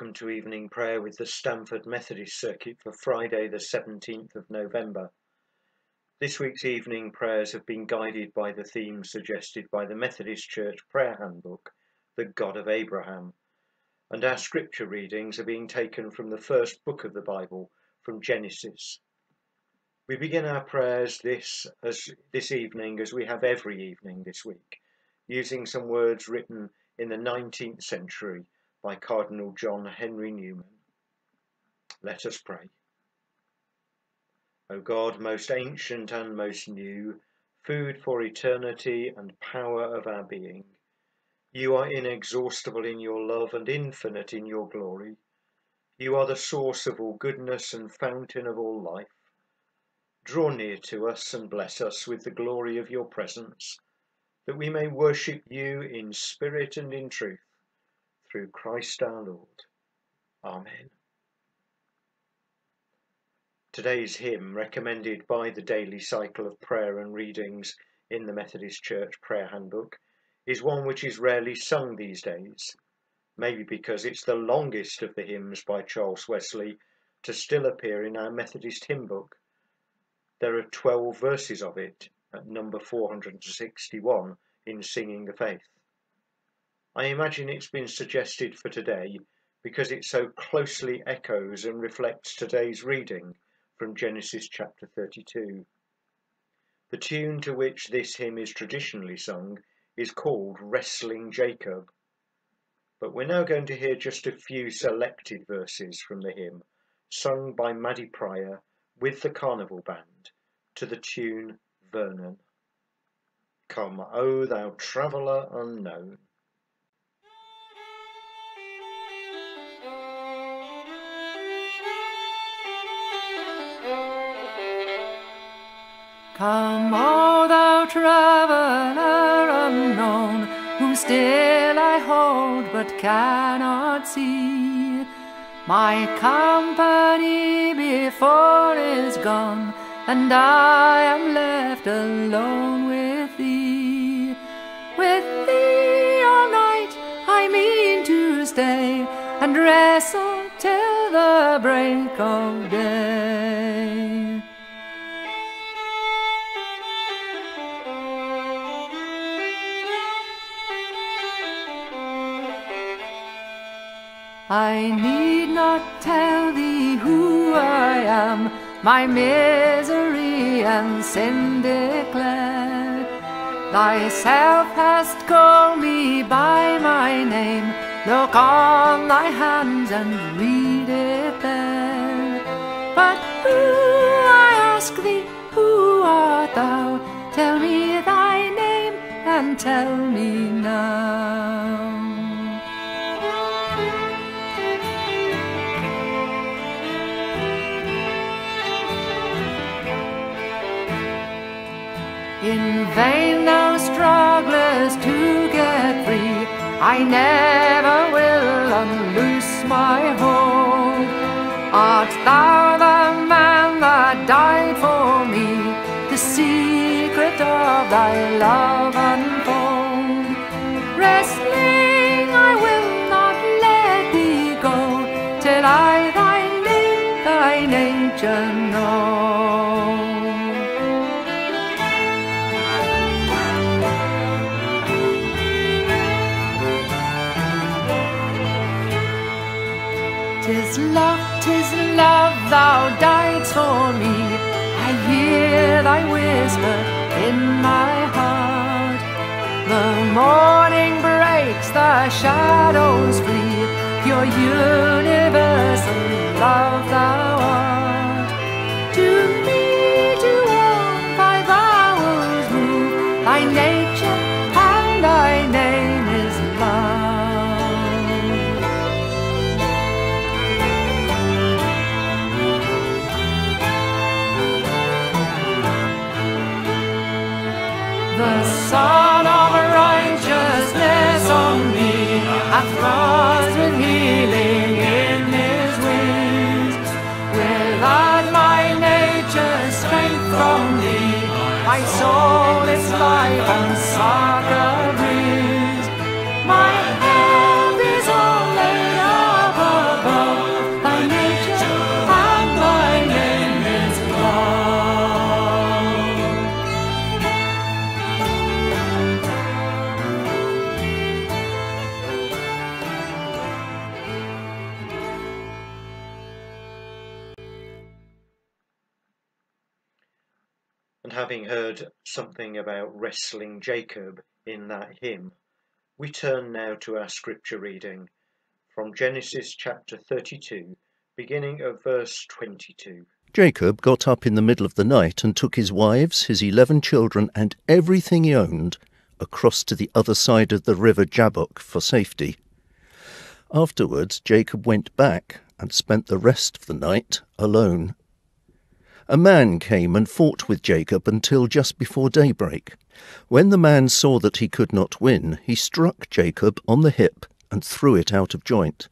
Welcome to evening prayer with the Stamford Methodist Circuit for Friday, the 17th of November. This week's evening prayers have been guided by the theme suggested by the Methodist Church Prayer Handbook, the God of Abraham, and our scripture readings are being taken from the first book of the Bible, from Genesis. We begin our prayers this as this evening as we have every evening this week, using some words written in the 19th century by Cardinal John Henry Newman. Let us pray. O God, most ancient and most new, food for eternity and power of our being, you are inexhaustible in your love and infinite in your glory. You are the source of all goodness and fountain of all life. Draw near to us and bless us with the glory of your presence, that we may worship you in spirit and in truth through Christ our Lord. Amen. Today's hymn, recommended by the daily cycle of prayer and readings in the Methodist Church Prayer Handbook, is one which is rarely sung these days, maybe because it's the longest of the hymns by Charles Wesley to still appear in our Methodist hymn book. There are 12 verses of it at number 461 in Singing the Faith. I imagine it's been suggested for today because it so closely echoes and reflects today's reading from Genesis chapter 32. The tune to which this hymn is traditionally sung is called Wrestling Jacob. But we're now going to hear just a few selected verses from the hymn, sung by Maddy Prior with the Carnival Band to the tune Vernon. Come, O thou traveller unknown. Come, O thou traveller unknown, whom still I hold but cannot see. My company before is gone, and I am left alone with thee. With thee all night I mean to stay, and wrestle till the break of day. I need not tell thee who I am, my misery and sin declare. Thyself hast called me by my name, look on thy hands and read it there. But who, I ask thee, who art thou? Tell me thy name and tell me now. In vain thou strugglest to get free. I never will unloose my hold. Art thou the man that died for me? The secret of thy love unfold. Wrestling, I will not let thee go till I thy name, thy nature in my heart. The morning breaks, the shadows flee. Your universal love having heard something about wrestling Jacob in that hymn, we turn now to our scripture reading from Genesis chapter 32, beginning at verse 22. Jacob got up in the middle of the night and took his wives, his eleven children, and everything he owned across to the other side of the river Jabbok for safety. Afterwards, Jacob went back and spent the rest of the night alone. A man came and fought with Jacob until just before daybreak. When the man saw that he could not win, he struck Jacob on the hip and threw it out of joint.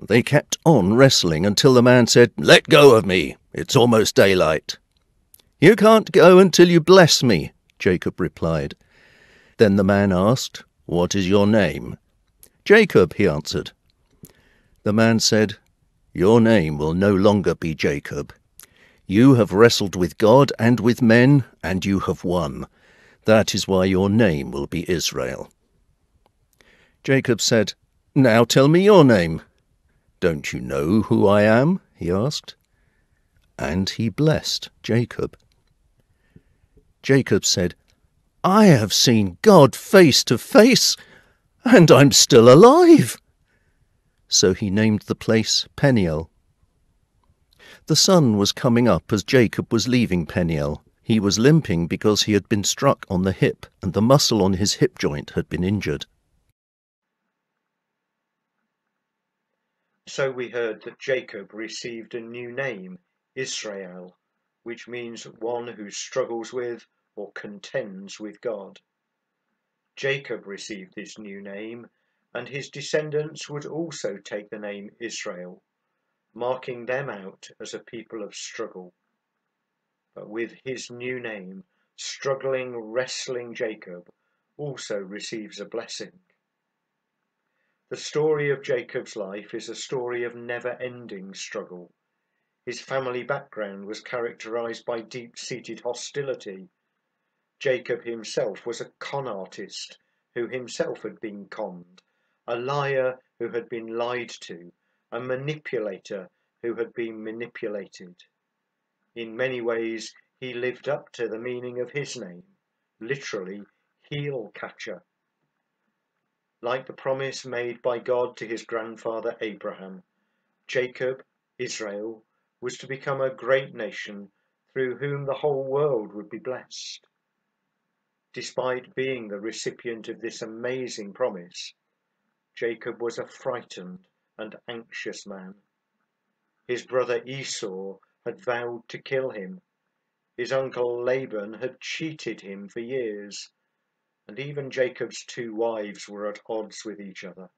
They kept on wrestling until the man said, Let go of me. It's almost daylight. You can't go until you bless me, Jacob replied. Then the man asked, What is your name? Jacob, he answered. The man said, Your name will no longer be Jacob. You have wrestled with God and with men, and you have won. That is why your name will be Israel. Jacob said, Now tell me your name. Don't you know who I am? he asked. And he blessed Jacob. Jacob said, I have seen God face to face, and I'm still alive. So he named the place Peniel. The sun was coming up as Jacob was leaving Peniel. He was limping because he had been struck on the hip, and the muscle on his hip joint had been injured. So we heard that Jacob received a new name, Israel, which means one who struggles with or contends with God. Jacob received this new name, and his descendants would also take the name Israel, marking them out as a people of struggle. But with his new name, struggling, wrestling Jacob also receives a blessing. The story of Jacob's life is a story of never ending struggle. His family background was characterized by deep seated hostility. Jacob himself was a con artist who himself had been conned, a liar who had been lied to, a manipulator who had been manipulated. In many ways, he lived up to the meaning of his name, literally, heel catcher. Like the promise made by God to his grandfather Abraham, Jacob, Israel, was to become a great nation through whom the whole world would be blessed. Despite being the recipient of this amazing promise, Jacob was a frightened and anxious man. His brother Esau had vowed to kill him. His uncle Laban had cheated him for years, and even Jacob's two wives were at odds with each other.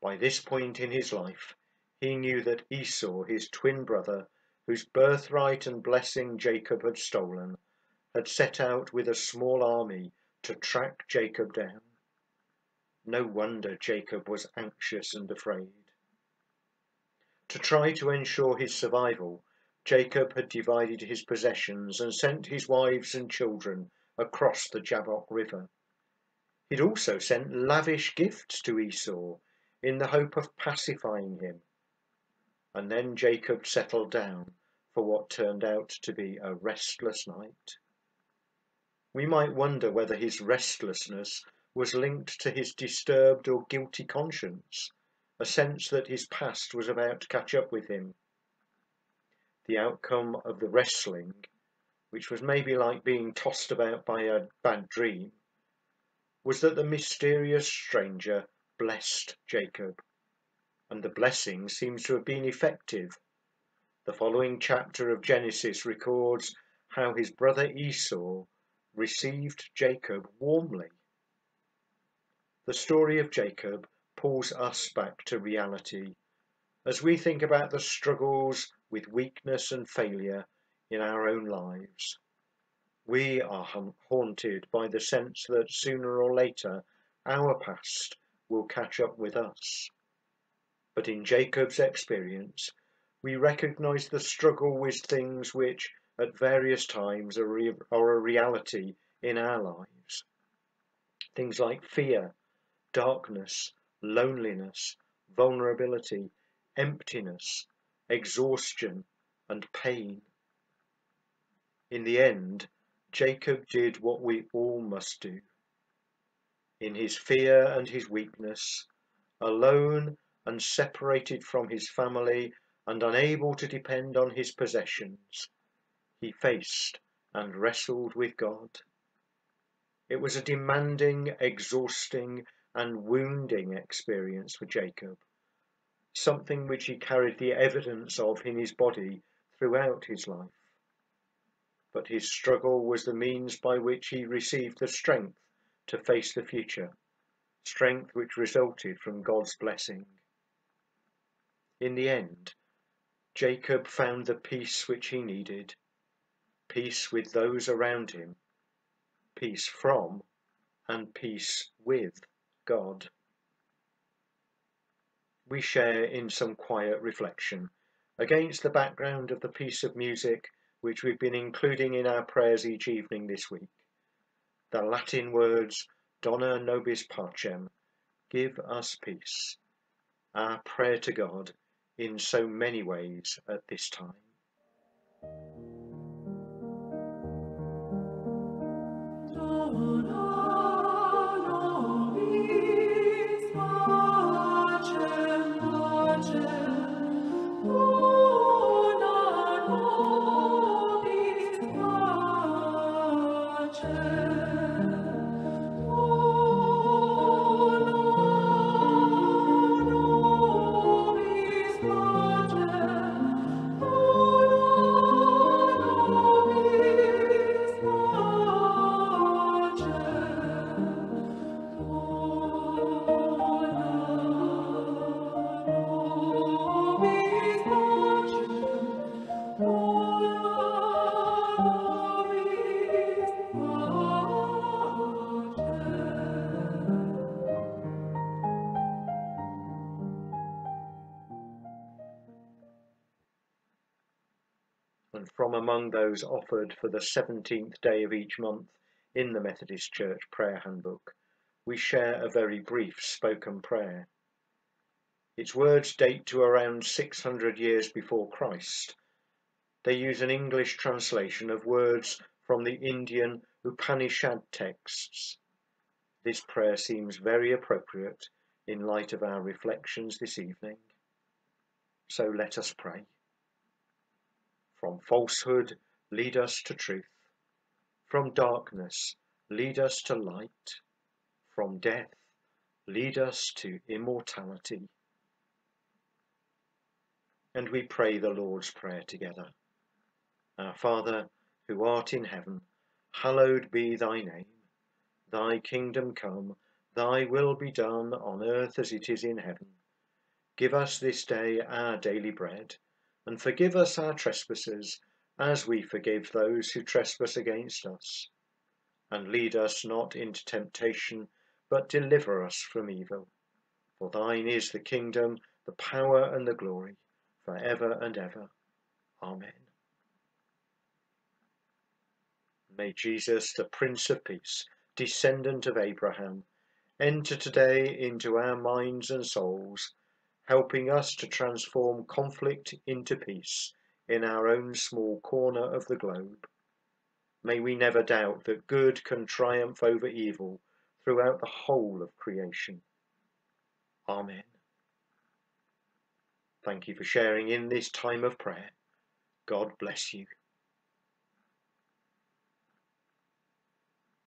By this point in his life, he knew that Esau, his twin brother, whose birthright and blessing Jacob had stolen, had set out with a small army to track Jacob down. No wonder Jacob was anxious and afraid. To try to ensure his survival, Jacob had divided his possessions and sent his wives and children across the Jabbok River. He'd also sent lavish gifts to Esau in the hope of pacifying him. And then Jacob settled down for what turned out to be a restless night. We might wonder whether his restlessness was linked to his disturbed or guilty conscience a sense that his past was about to catch up with him. The outcome of the wrestling, which was maybe like being tossed about by a bad dream, was that the mysterious stranger blessed Jacob, and the blessing seems to have been effective. The following chapter of Genesis records how his brother Esau received Jacob warmly. The story of Jacob pulls us back to reality as we think about the struggles with weakness and failure in our own lives. We are haunted by the sense that sooner or later our past will catch up with us. But in Jacob's experience, we recognize the struggle with things which at various times are, re- are a reality in our lives. Things like fear, darkness, loneliness, vulnerability, emptiness, exhaustion, and pain. In the end, Jacob did what we all must do. In his fear and his weakness, alone and separated from his family and unable to depend on his possessions, he faced and wrestled with God. It was a demanding, exhausting, and wounding experience for Jacob, something which he carried the evidence of in his body throughout his life. But his struggle was the means by which he received the strength to face the future, strength which resulted from God's blessing. In the end, Jacob found the peace which he needed, peace with those around him, peace from and peace with God. We share in some quiet reflection against the background of the piece of music which we've been including in our prayers each evening this week. The Latin words Dona nobis pacem, give us peace, our prayer to God in so many ways at this time. And from among those offered for the 17th day of each month in the Methodist Church Prayer Handbook, we share a very brief spoken prayer. Its words date to around 600 years before Christ. They use an English translation of words from the Indian Upanishad texts. This prayer seems very appropriate in light of our reflections this evening. So let us pray. From falsehood, lead us to truth. From darkness, lead us to light. From death, lead us to immortality. And we pray the Lord's Prayer together. Our Father, who art in heaven, hallowed be thy name. Thy kingdom come, thy will be done on earth as it is in heaven. Give us this day our daily bread and forgive us our trespasses, as we forgive those who trespass against us. And lead us not into temptation, but deliver us from evil. For thine is the kingdom, the power, and the glory, for ever and ever. Amen. May Jesus, the Prince of Peace, descendant of Abraham, enter today into our minds and souls helping us to transform conflict into peace in our own small corner of the globe. May we never doubt that good can triumph over evil throughout the whole of creation. Amen. Thank you for sharing in this time of prayer. God bless you.